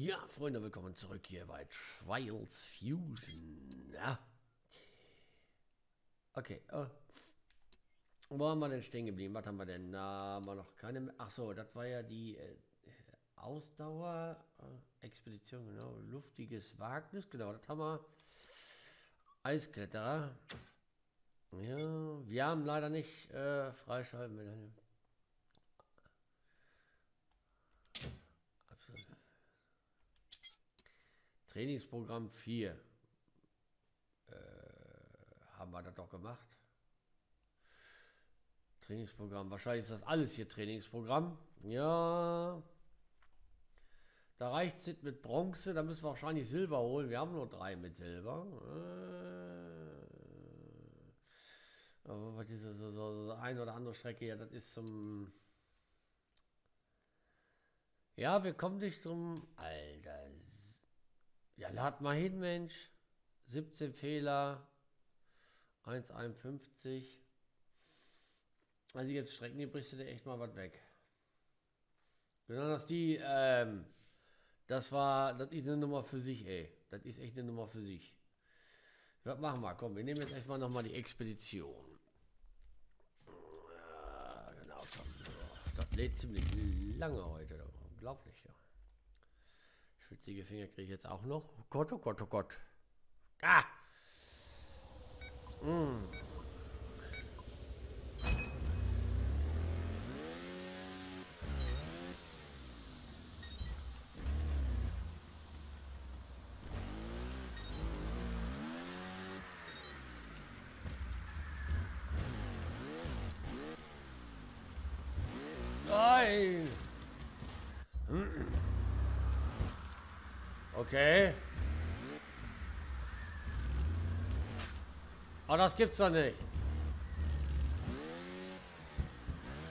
Ja, Freunde, willkommen zurück hier bei Trials Fusion. Ja. Okay. Oh. Wo haben wir denn stehen geblieben? Was haben wir denn? Da haben wir noch keine. Ach so, das war ja die äh, Ausdauer äh, genau. Luftiges Wagnis, genau. Das haben wir. Eiskletterer. Ja, wir haben leider nicht äh, freischalten. Trainingsprogramm 4. Äh, haben wir das doch gemacht? Trainingsprogramm. Wahrscheinlich ist das alles hier Trainingsprogramm. Ja. Da reicht es mit Bronze. Da müssen wir wahrscheinlich Silber holen. Wir haben nur drei mit Silber. Äh, aber diese so, so, so ein oder andere Strecke, ja, das ist zum. Ja, wir kommen nicht drum. Alter, ja, lad mal hin, Mensch. 17 Fehler. 1,51. Also jetzt Strecken, die brichst du dir echt mal was weg. Besonders die, ähm, das war, das ist eine Nummer für sich, ey. Das ist echt eine Nummer für sich. Was machen wir? Komm, wir nehmen jetzt erstmal nochmal die Expedition. Ja, genau. Das lädt ziemlich lange heute. Unglaublich, ja. Schwitzige Finger kriege ich jetzt auch noch. Gott, oh Gott, oh Gott. Ah! Mm. Nein! Okay. Aber das gibt's doch nicht.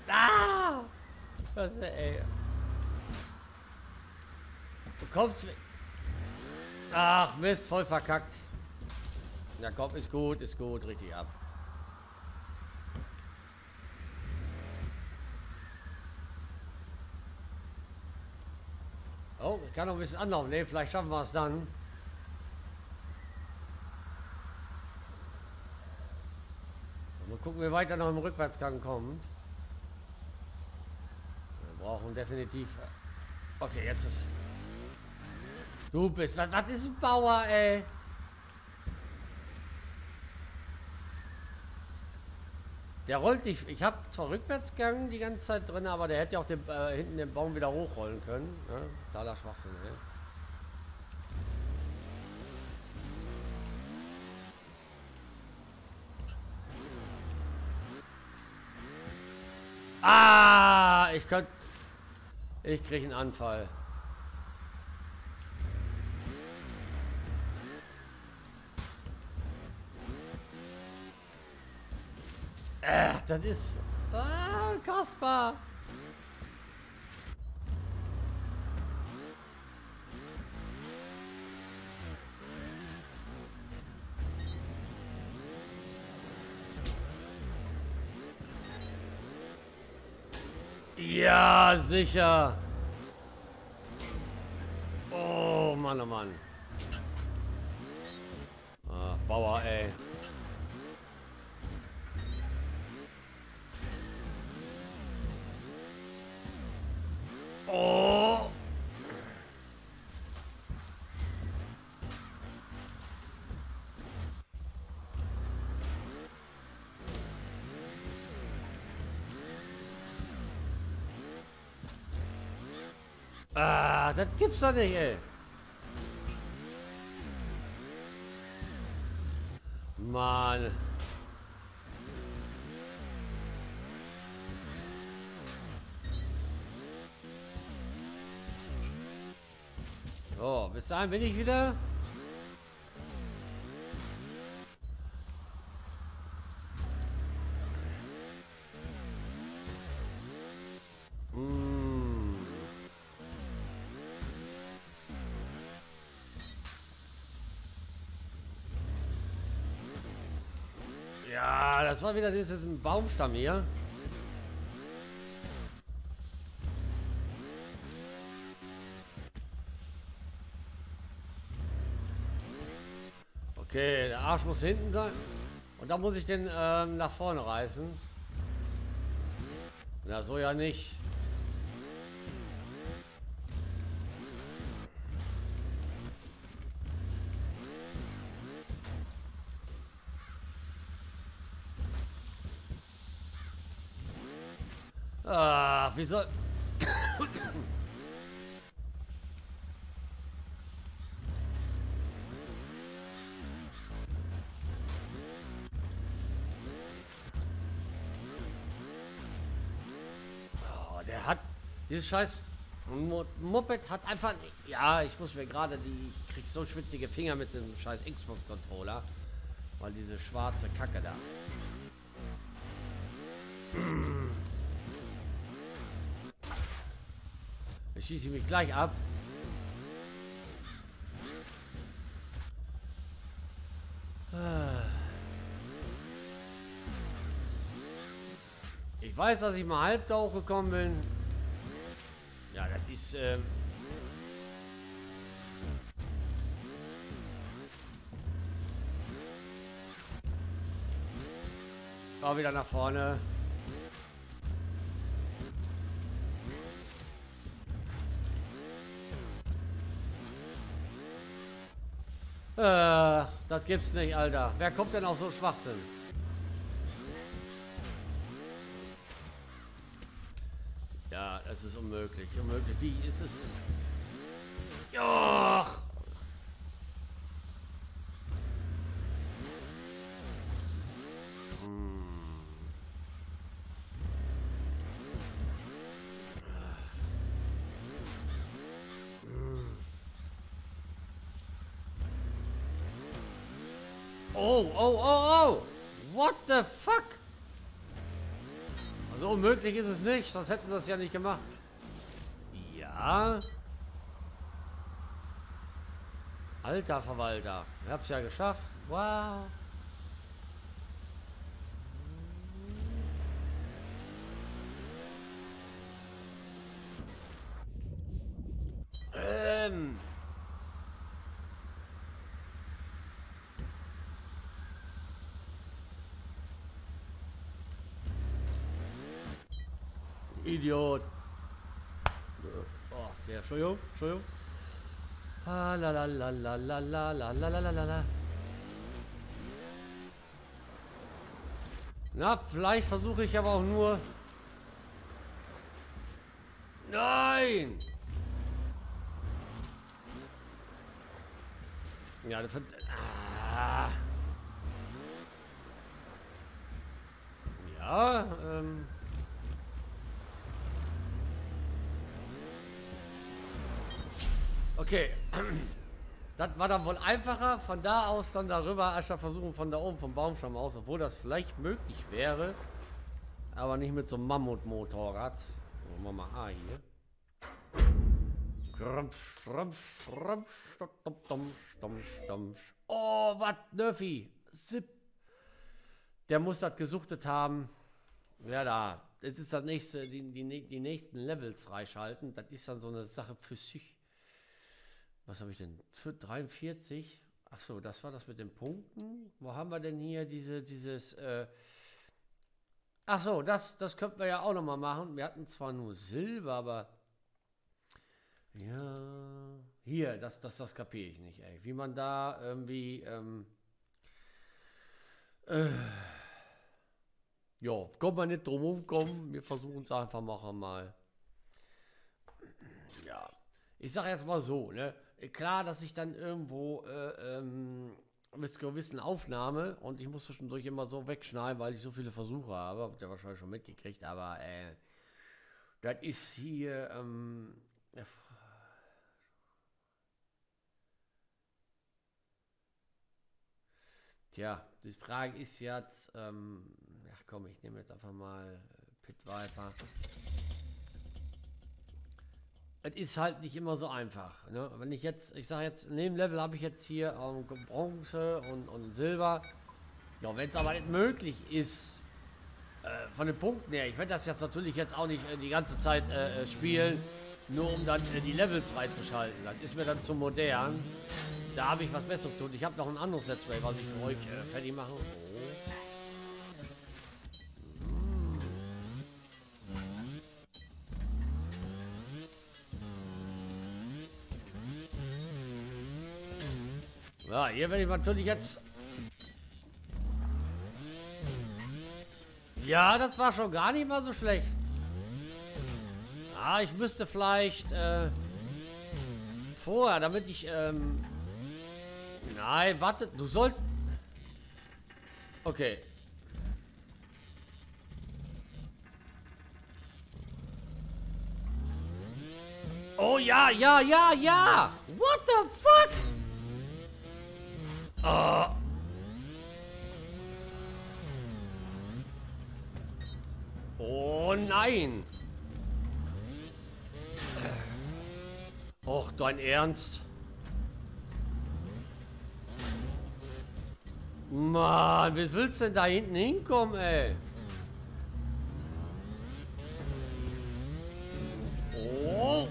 Ah! Was, ey. Du kommst... Ach, Mist, voll verkackt. Na komm, ist gut, ist gut, richtig ab. Oh, ich kann noch ein bisschen anlaufen. Ne, vielleicht schaffen wir es dann. Mal gucken, wie weiter noch im Rückwärtsgang kommt. Wir brauchen definitiv... Okay, jetzt ist... Du bist... Was, was ist ein Bauer, ey? Der rollt nicht. Ich habe zwar Rückwärtsgang die ganze Zeit drin, aber der hätte ja auch den, äh, hinten den Baum wieder hochrollen können. Ne? Da der Schwachsinn, ey. Ah, ich könnte... Ich kriege einen Anfall. Äh, das ist... Ah, Kaspar! Ja, sicher. Oh, Mann, oh Mann. Ah, Bauer, ey. Oh. Ah, das gibt's doch nicht, ey. Mann. So, bis dahin bin ich wieder. Hm. Ja, das war wieder dieses Baumstamm hier. Okay, der Arsch muss hinten sein. Und da muss ich den ähm, nach vorne reißen. Na, so ja nicht. Ah, wie soll... Oh, der hat... Dieses scheiß Mo- Moped hat einfach... Ja, ich muss mir gerade die... Ich krieg so schwitzige Finger mit dem scheiß Xbox-Controller. Weil diese schwarze Kacke da. Jetzt schieße ich mich gleich ab. Ich weiß, dass ich mal halb da hochgekommen bin. Ist... Ähm Auch wieder nach vorne. Äh, das gibt's nicht, Alter. Wer kommt denn auf so Schwachsinn? Ja, es ist unmöglich. Unmöglich. Wie ist es? Ja. Oh, oh, oh, oh! What the fuck? Also unmöglich ist es nicht, sonst hätten sie das ja nicht gemacht. Alter Verwalter, ich hab's ja geschafft. Wow. Ähm. Idiot. Oh, der, Entschuldigung, Entschuldigung. Ah, la la la la la la la la la la la la. Na, vielleicht versuche ich aber auch nur. Nein! Ja, das. Ah. Ja, ähm. Okay. Das war dann wohl einfacher, von da aus dann darüber, anstatt versuchen von da oben vom Baumstamm aus, obwohl das vielleicht möglich wäre, aber nicht mit so einem Mammutmotorrad. Machen wir mal A hier. Krampf, krampf, stopp, stopp, stopp, stopp, stopp. Oh, was, Nöffi. Zip. Der muss das gesuchtet haben. Ja, da. Jetzt ist das nächste, die, die, die nächsten Levels freischalten. Das ist dann so eine Sache für sich. Was habe ich denn? Für 43? Ach so, das war das mit den Punkten. Wo haben wir denn hier diese, dieses, äh Ach so, das, das könnten wir ja auch noch mal machen. Wir hatten zwar nur Silber, aber ja, hier, das, das, das kapiere ich nicht, ey. Wie man da irgendwie, ähm, äh, ja, kommt man nicht drum rumkommen. Wir versuchen es einfach machen mal. Ja, ich sage jetzt mal so, ne? Klar, dass ich dann irgendwo äh, ähm, mit gewissen Aufnahme und ich muss zwischendurch immer so wegschneiden, weil ich so viele Versuche habe. Habt ihr wahrscheinlich schon mitgekriegt, aber äh, das ist hier. Ähm, ja, Tja, die Frage ist jetzt, ähm, ja komm, ich nehme jetzt einfach mal äh, Pit Viper. Es ist halt nicht immer so einfach. Ne? Wenn ich jetzt, ich sage jetzt, in dem Level habe ich jetzt hier ähm, Bronze und, und Silber. Ja, wenn es aber nicht möglich ist, äh, von den Punkten her, ich werde das jetzt natürlich jetzt auch nicht äh, die ganze Zeit äh, äh, spielen, nur um dann äh, die Levels freizuschalten. Das ist mir dann zu modern. Da habe ich was Besseres zu tun. Ich habe noch ein anderes Let's Play, was ich für euch äh, fertig mache. Oh. Ja, hier werde ich natürlich jetzt... Ja, das war schon gar nicht mal so schlecht. Ah, ich müsste vielleicht äh, vorher, damit ich... Ähm, nein, warte, du sollst... Okay. Oh ja, ja, ja, ja! What the fuck? Oh. Oh nein! Och, dein Ernst? Mann, wie willst du denn da hinten hinkommen, ey? Oh!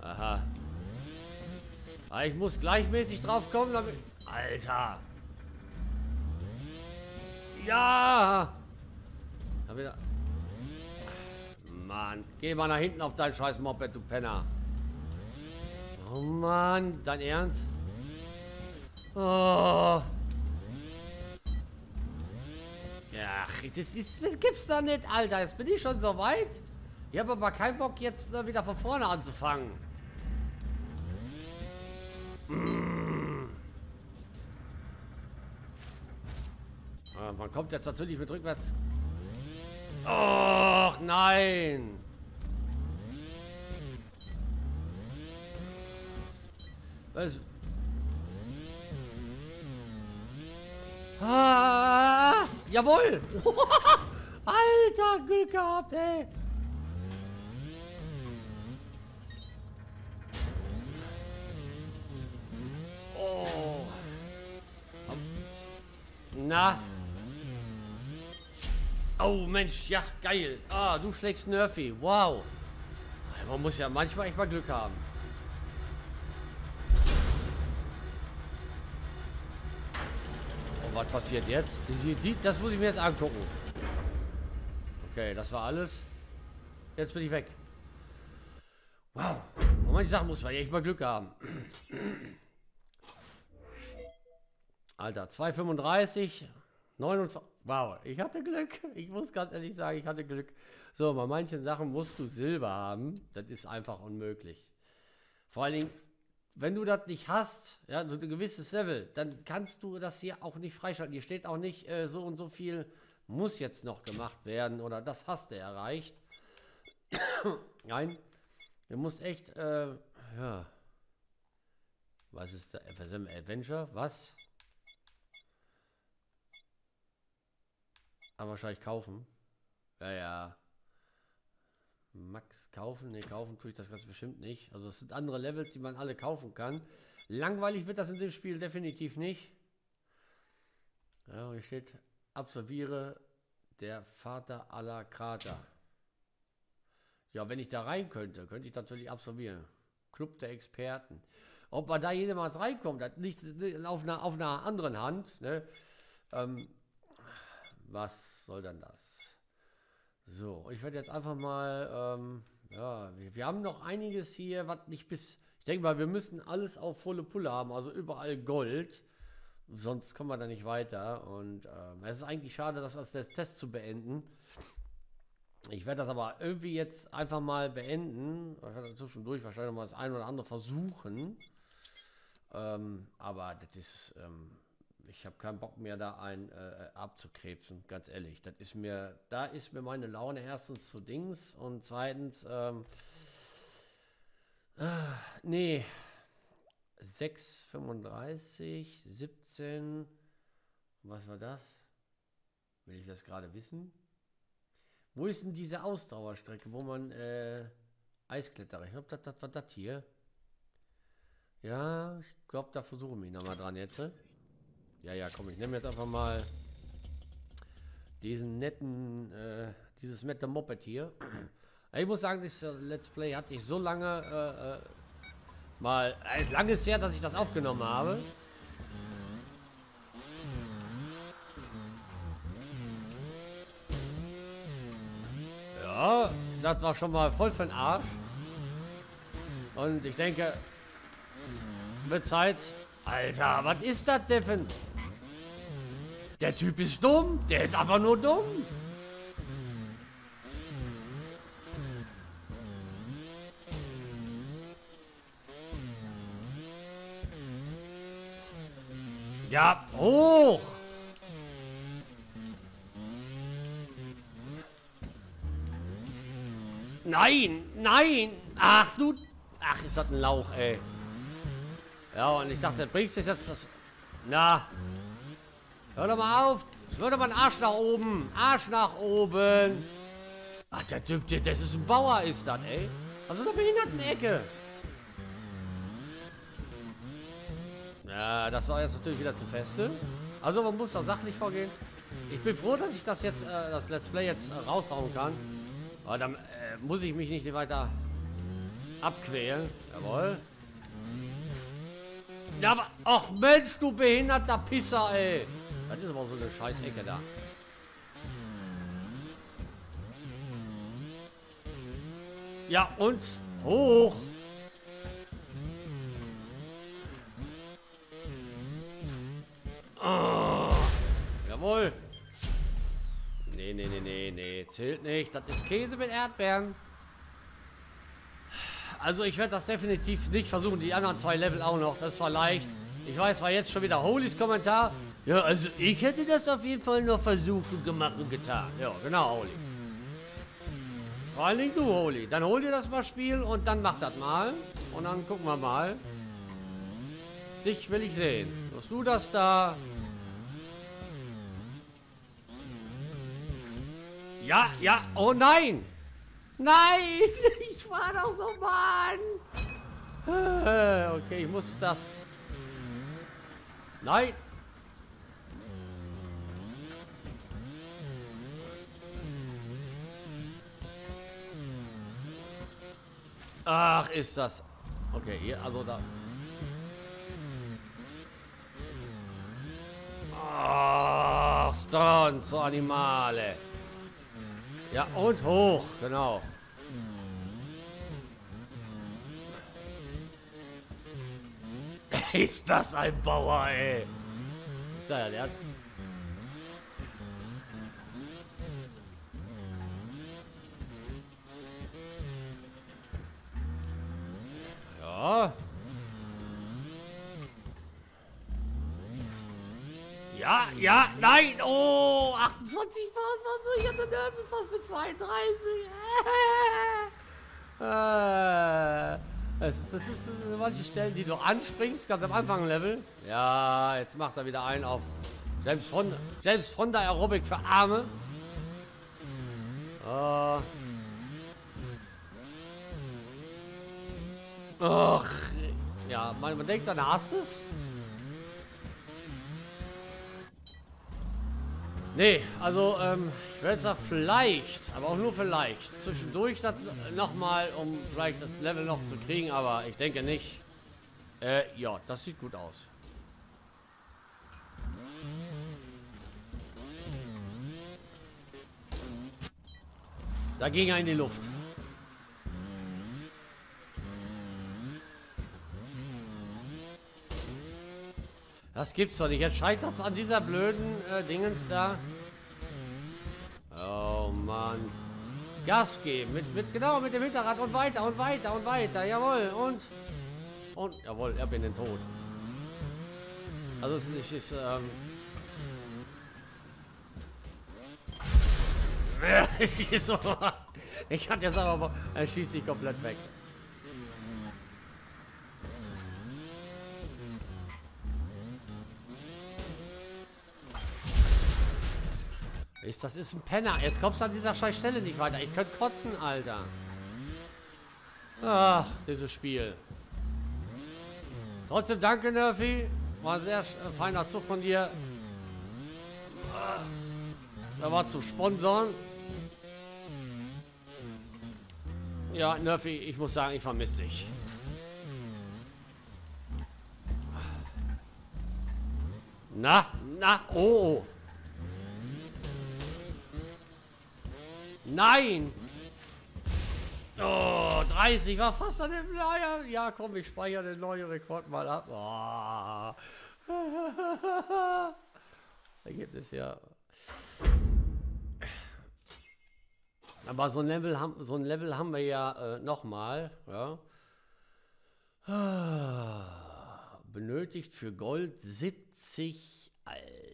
Aha. Ah, ich muss gleichmäßig drauf kommen, damit... Alter! Ja! Hab wieder... Mann, geh mal nach hinten auf dein scheiß Moped, du Penner. Oh Mann, dein Ernst? Oh. Ja, das ist, das gibt's doch nicht, Alter. Jetzt bin ich schon so weit. Ich habe aber keinen Bock, jetzt wieder von vorne anzufangen. Mm. man kommt jetzt natürlich mit rückwärts Och, nein. Was? Ah, jawohl. Alter, Glück gehabt, ey. Na. Oh Mensch, ja, geil. Ah, du schlägst Nerfy. Wow. Man muss ja manchmal echt mal Glück haben. Oh, was passiert jetzt? Die, die, das muss ich mir jetzt angucken. Okay, das war alles. Jetzt bin ich weg. Wow. Und manche Sachen muss man echt mal Glück haben. Alter, 2,35, 29. Wow, ich hatte Glück. Ich muss ganz ehrlich sagen, ich hatte Glück. So, bei manchen Sachen musst du Silber haben. Das ist einfach unmöglich. Vor allen Dingen, wenn du das nicht hast, ja, so ein gewisses Level, dann kannst du das hier auch nicht freischalten. Hier steht auch nicht, äh, so und so viel muss jetzt noch gemacht werden oder das hast du erreicht. Nein, du musst echt, äh, ja. Was ist der FSM Adventure? Was? Aber wahrscheinlich kaufen. Ja, ja. Max kaufen? Ne, kaufen tue ich das ganz bestimmt nicht. Also es sind andere Levels, die man alle kaufen kann. Langweilig wird das in dem Spiel definitiv nicht. Ja, hier steht, absolviere der Vater aller Krater. Ja, wenn ich da rein könnte, könnte ich natürlich absolvieren. Club der Experten. Ob man da jemals reinkommt, das liegt auf einer, auf einer anderen Hand. Ne? Ähm, was soll denn das? So, ich werde jetzt einfach mal, ähm, ja, wir, wir, haben noch einiges hier, was nicht bis, ich denke mal, wir müssen alles auf volle Pulle haben, also überall Gold, sonst kommen wir da nicht weiter und ähm, es ist eigentlich schade, das als Test zu beenden. Ich werde das aber irgendwie jetzt einfach mal beenden. Ich werde zwischendurch wahrscheinlich noch mal das ein oder andere versuchen. Ähm, aber das ist, ähm, ich habe keinen Bock mehr, da ein äh, abzukrebsen, ganz ehrlich. Das ist mir, da ist mir meine Laune erstens zu Dings und zweitens, ähm, äh, nee, 6, 35, 17, was war das? Will ich das gerade wissen? Wo ist denn diese Ausdauerstrecke, wo man äh, Eiskletterer? Ich glaube, das, das war das hier. Ja, ich glaube, da versuchen wir nochmal dran jetzt. Ja, ja, komm, ich nehme jetzt einfach mal diesen netten, äh, dieses nette Moped hier. Ich muss sagen, das Let's Play hatte ich so lange äh, äh, mal. Äh, lange ist her, dass ich das aufgenommen habe. Ja, das war schon mal voll für Arsch. Und ich denke, wird Zeit. Alter, was ist das denn? Der Typ ist dumm. Der ist einfach nur dumm. Ja, hoch! Nein, nein! Ach du... Ach, ist das ein Lauch, ey. Ja, und ich dachte, bringst du jetzt das... Na. Hör doch mal auf. Hör doch mal einen Arsch nach oben. Arsch nach oben. Ach, der Typ, das ist ein Bauer, ist das, ey. Also eine Behindertenecke. Ja, das war jetzt natürlich wieder zu feste. Also man muss da sachlich vorgehen. Ich bin froh, dass ich das jetzt, äh, das Let's Play jetzt äh, raushauen kann. Aber dann äh, muss ich mich nicht weiter abquälen. Jawohl. Ja, aber, ach Mensch, du behinderter Pisser, ey. Das ist aber so eine scheiß Ecke da. Ja, und hoch. Oh, jawohl. Nee, nee, nee, nee, nee. Zählt nicht. Das ist Käse mit Erdbeeren. Also ich werde das definitiv nicht versuchen. Die anderen zwei Level auch noch. Das war leicht. Ich weiß, war jetzt schon wieder Holys Kommentar. Ja, also ich hätte das auf jeden Fall noch versucht und gemacht und getan. Ja, genau, Holy. Vor allen Dingen du, Holy. Dann hol dir das mal Spiel und dann mach das mal. Und dann gucken wir mal. Dich will ich sehen. Hast du das da? Ja, ja. Oh nein. Nein. Ich war doch so Mann. Okay, ich muss das. Nein. Ach, ist das. Okay, hier, also da. Ach, Stronzo Animale. Ja, und hoch, genau. Ist das ein Bauer, ey? Ist ja, der hat Ja. Ja, nein, oh, 28 fast, was ich hatte Nerven fast mit 32. äh, das, das ist manche Stellen, die du anspringst, ganz am Anfang Level. Ja, jetzt macht er wieder einen auf von, selbst von der Aerobic für Arme. Oh. Ach, ja, man, man denkt, dann hast es. Nee, also ähm, ich werde es da vielleicht, aber auch nur vielleicht, zwischendurch das nochmal, um vielleicht das Level noch zu kriegen, aber ich denke nicht. Äh, ja, das sieht gut aus. Da ging er in die Luft. Das gibt's doch nicht. Jetzt scheitert's an dieser blöden äh, Dingens da. Oh Mann. Gas geben. Mit, mit, genau, mit dem Hinterrad und weiter und weiter und weiter. Jawohl. Und. Und. Jawohl, er bin den Tod. Also es ist. ist ähm, ich hatte jetzt aber. Er schießt sich komplett weg. Ist, das ist ein Penner. Jetzt kommst du an dieser scheiß Stelle nicht weiter. Ich könnte kotzen, Alter. Ach, dieses Spiel. Trotzdem danke, Nerfy. War ein sehr feiner Zug von dir. Da war zu sponsern. Ja, Nerfy, ich muss sagen, ich vermisse dich. Na, na, oh. Nein! Oh, 30 war fast an dem Leier. Ja, komm, ich speichere den neuen Rekord mal ab. Oh. Ergebnis ja. Aber so ein Level haben, so ein Level haben wir ja äh, nochmal. Ja. Benötigt für Gold 70. Alter,